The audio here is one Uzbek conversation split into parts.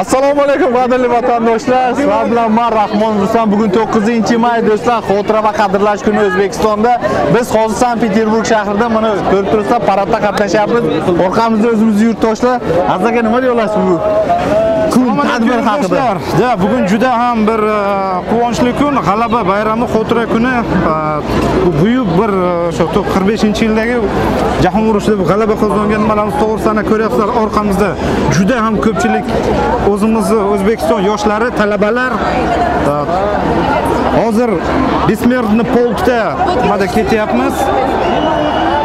assalomu alaykum qadrli vatandoshlar. Sizlar bilan man rahmon rustam. Bugun 9 may do'stlar xotira va qadrlash kuni o'zbekistonda. Biz hozir sankt peterburg shahrida mana ko'rib turibsizlar paradda qatnashyapmiz. Orqamizda o'zimizning yurtdoshlar. Azaga nima deya olasiz bu kun tadbir haqida Ja, bugun juda ham bir e, quvonchli kun, g'alaba bayrami, xotira kuni. e, Bu buyuk bir e, shu 45-yildagi jahon urushida g'alaba qozongan manamiz to'g'risida ko'ryapsizlar orqamizda juda ham ko'pchilik o'zimizni O'zbekiston yoshlari, talabalar hozir Bismerdni polkda nimada ketyapmiz.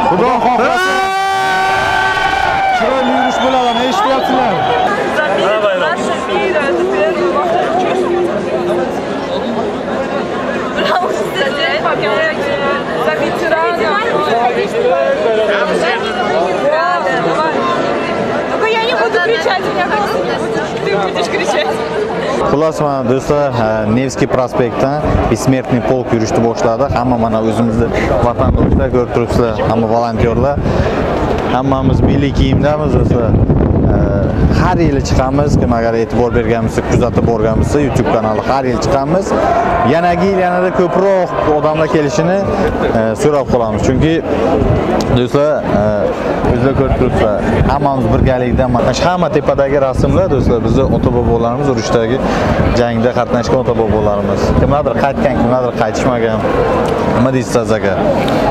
Xudo xohlasa chiroyli yurish bo'ladi, eshityapsizlar. За ветеранов. Да, да, давай. Только я не буду кричать, у меня хоть ты будешь кричать. Xullas mana do'stlar e, Nevskiy prospektdan Besmertniy polk yurishni boshladi. Hamma mana o'zimizni vatandoshlar ko'rib turibsizlar, hamma volontyorlar. Hammamiz milliy kiyimdamiz do'stlar. Har yili chiqamiz, kim agar e'tibor bergan bo'lsa, kuzatib borgan bo'lsa, YouTube kanali har yil chiqamiz. Yanagi yil yanada ko'proq odamlar kelishini e, so'rab qolamiz. Chunki do'stlar, e, o'zlar ko'rib turibsizlar, hammamiz birgalikda mana shu hamma tepadagi rasmlar do'stlar, bizni ota bobolarimiz urushdagi jangda qatnashgan ota bobolarimiz. Kimlardir qaytgan, kimlardir qaytishmagan. Nima deysiz aka?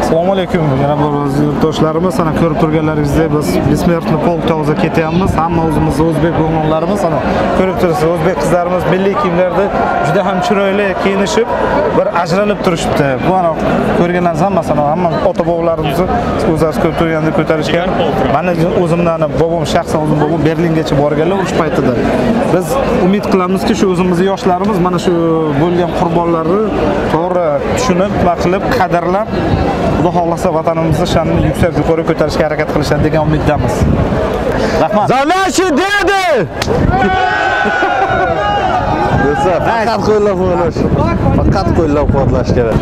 Assalomu alaykum. Yana bir yurtdoshlarimiz, ana ko'rib turganlaringizdek biz Bismertni polkda tog'iga ketyapmiz. Hamma o'zimiz o'zbek o'g'lonlarimiz ana ko'rib turibsiz, o'zbek qizlarimiz milliy kiyimlarda juda ham chiroyli kiyinishib, bir ajralib turishibdi. Bu ana ko'rganlarimiz hammasi ana hamma ota bobolarimizni o'zlari ko'rib turganda ko'tarishgan. Mana o'zimni ana bobom shaxsan o'zim bobom Berlingacha borganlar urush paytida. Biz umid qilamizki, shu o'zimizni yoshlarimiz mana shu bo'lgan qurbonlarni to'g'ri tushunib, va qilib, qadrlab, Xudo xohlasa vatanimizni sha'nini yuksak yuqori ko'tarishga harakat qilishadi degan umiddamiz. Rahmat. she did it! Do'stlar, faqat qo'llab quvvatlash. Faqat qo'llab quvvatlash kerak.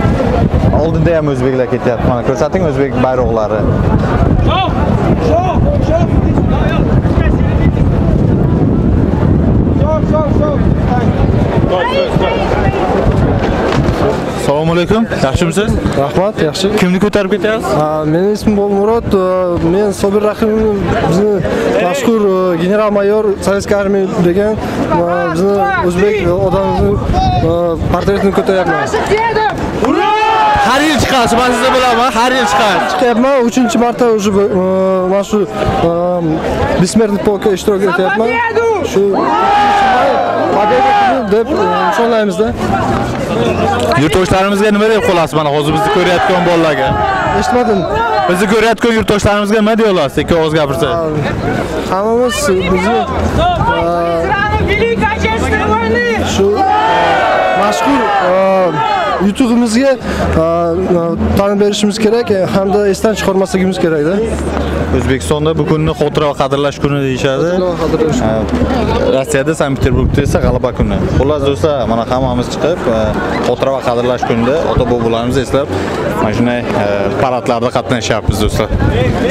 Oldinda ham o'zbeklar ketyapti. Mana ko'rsating o'zbek bayroqlari. Stop, stop, stop. Assalomu alaykum. Yaxshimisiz? Rahmat, yaxshi. Kimni ko'tarib ketyapsiz? A, Mening ismim Bolmurod. a, Men Sobir Rahimov bizni mashhur a, general mayor Sovetskiy armiya degan a, bizni o'zbek odamimizni portretini ko'taryapman. Har yil chiqasiz, men sizni bilaman, har yil chiqasiz. Chiqyapman, 3 marta уже mana shu Bismertniy polkda ishtirok etyapman. Shu Победа deb nishonlaymizda. Yurtdoshlarimizga nima deb qolasiz? Mana hozir bizni ko'rayotgan bolalarga. Eshitmadim. Bizni ko'rayotgan yurtdoshlarimizga nima deya olasiz? Ikki og'iz gapirsangiz. Hammamiz bizni shu mashhur yutug'imizga a, a, ta'min berishimiz kerak e, hamda esdan chiqarmasligimiz kerakda. O'zbekistonda bu kunni xotira va qadrlash kuni deyishadi. Rossiyada Sankt-Peterburgda esa g'alaba kuni. Xullas do'stlar, mana hammamiz chiqib, e, xotira va qadrlash kunida ota bobolarimizni eslab, mana shunday e, paradlarda qatnashyapmiz do'stlar.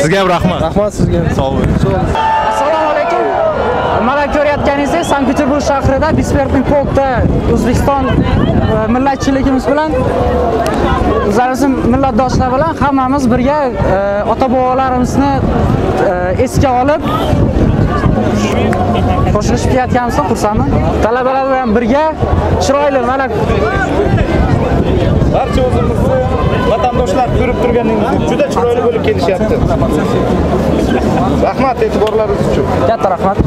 Sizga ham rahmat. Rahmat sizga. Sog' bo'ling. Mana ko'rayotganingizdek Sankt-Peterburg shahrida Bismertniy polkda O'zbekiston e, millatchiligimiz bilan o'zlarimizni millatdoshlar bilan hammamiz birga e, ota bobolarimizni e, esga olib qo'shilishib kelayotganimizdan xursandman. Talabalar bilan birga chiroyli mana Barcha o'zimizni vatandoshlar ko'rib turganingizdek juda chiroyli bo'lib kelishyapti. Rahmat e'tiborlaringiz uchun. katta rahmat.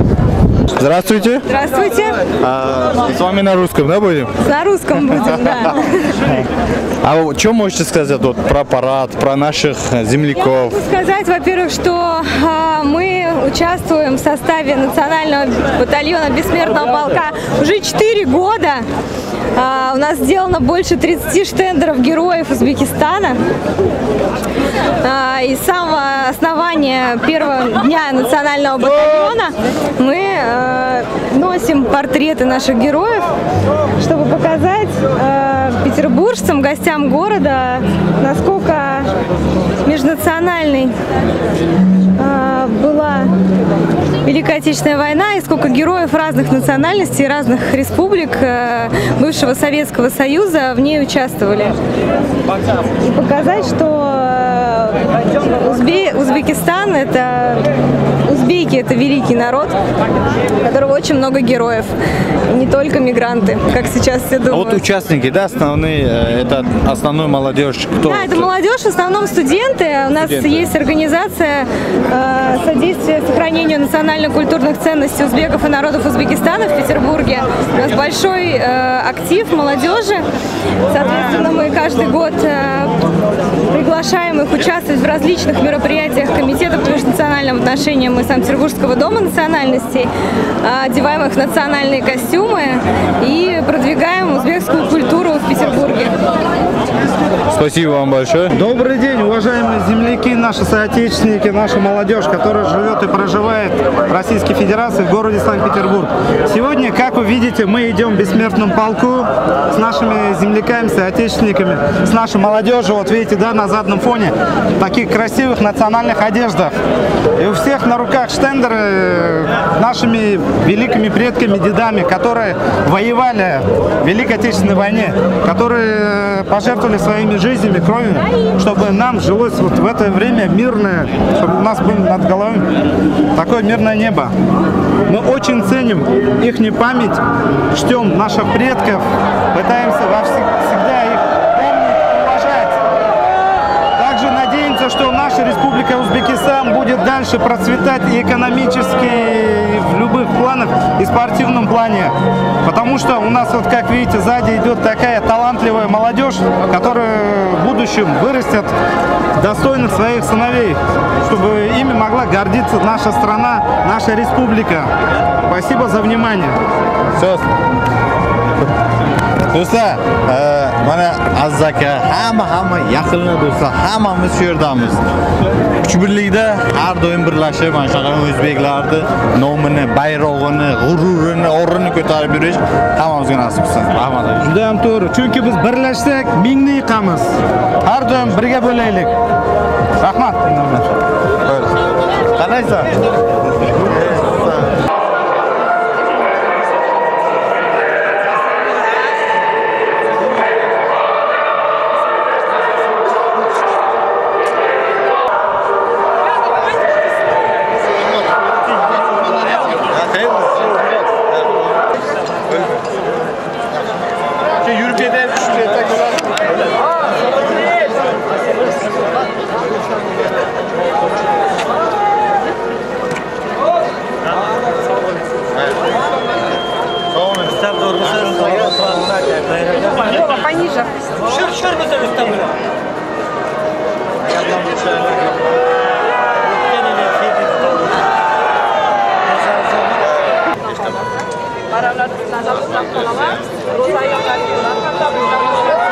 Здравствуйте. Здравствуйте. А, С вами на русском, да, будем? На русском будем, да. А что можете сказать вот про парад, про наших земляков? Могу сказать, во-первых, что а, мы участвуем в составе национального батальона бессмертного полка уже 4 года. А, у нас сделано больше 30 штендеров героев Узбекистана. А, и с самого основания первого дня национального батальона мы э, носим портреты наших героев, чтобы показать э, петербуржцам, гостям города, насколько межнациональной э, была Великая Отечественная война и сколько героев разных национальностей, разных республик э, бывшего Советского Союза в ней участвовали. И показать, что э, Узбе- Узбекистан это узбеки это великий народ, у которого очень много героев, и не только мигранты, как сейчас все А думают. вот участники, да, основные, э, это основной молодежь, кто? Да, это молодежь, в основном студенты. У нас Студенты. есть организация э, содействия сохранению национально-культурных ценностей узбеков и народов Узбекистана в Петербурге. У нас большой э, актив молодежи. Соответственно, мы каждый год э, приглашаем их участвовать в различных мероприятиях Комитета по межнациональным отношениям и Санкт-Петербургского дома национальностей, э, одеваем их в национальные костюмы и продвигаем узбекскую культуру в Петербурге. Спасибо вам большое. Добрый день, уважаемые земляки, наши соотечественники, наша молодежь, которая живет и проживает в Российской Федерации в городе Санкт-Петербург. Сегодня, как вы видите, мы идем в бессмертном полку с нашими земляками, соотечественниками, с нашей молодежью. Вот видите, да, на заднем фоне таких красивых национальных одеждах. И у всех на руках штендеры э, нашими великими предками, дедами, которые воевали в Великой Отечественной войне, которые э, пожертвовали своими жизнями, кровью, чтобы нам жилось вот в это время мирное, чтобы у нас было над головой такое мирное небо. Мы очень ценим их память, ждем наших предков, пытаемся во всег- всегда их помнить, уважать. Также надеемся, что наша республика Узбекистан будет дальше процветать и экономически, и и спортивном плане. Потому что у нас, вот как видите, сзади идет такая талантливая молодежь, которая в будущем вырастет достойных своих сыновей, чтобы ими могла гордиться наша страна, наша республика. Спасибо за внимание. Söz. Do'stlar, e, mana Aziz aka, hamma hamma yaqinlar do'stlar, hammamiz shu yerdamiz. Kuch birlikda har doim birlashib mana shunaqa o'zbeklarni nomini, bayrog'ini, g'ururini, o'rnini ko'tarib yurish hammamizga nasib qilsin. Rahmat. Juda ham to'g'ri. Chunki biz birlashsak, mingni yiqamiz. Har doim birga bo'laylik. Rahmat. Buyur. Сам должен Лёва, пониже. Чёр, чёр, мы тоже там. Я там лучше. Аравлар назад uzak kalama, rozayla kalkıyorlar. Hatta burada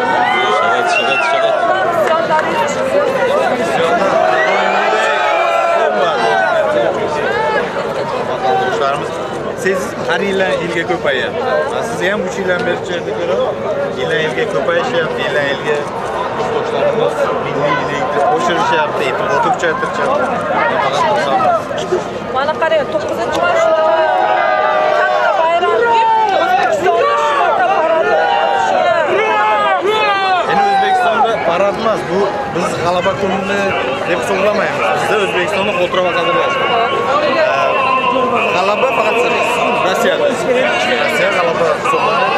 her yıldan yılga ko'payyapti siz ham uch yildan beri joyda ko'ra yildan yilga ko'payishyapti yildan yilga kursdoshlarimiz milliylikni oshirishyapti e'tiborni kuchaytirishyapti. Mana qarang, 9-chi marshruti katta bayramga O'zbekistonda shunaqa paradi. endi o'zbekistonda parad emas bu biz g'alaba kunini deb hisoblamaymiz bizda o'zbekistonda xotira va qadrlash g'alaba faqat Marcelo. Marcelo, ela vai